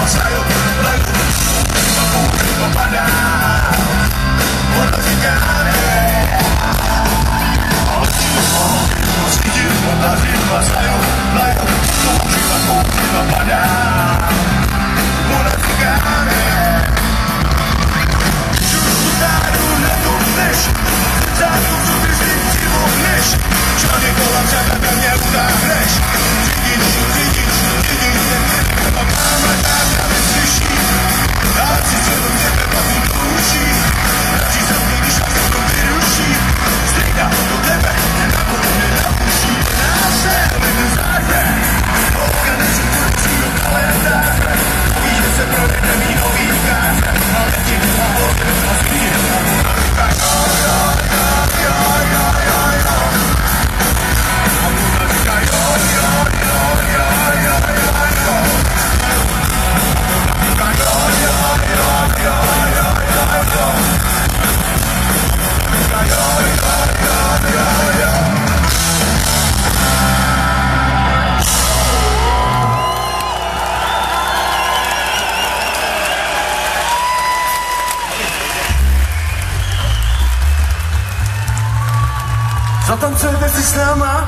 Pasado Zatancujete si s náma?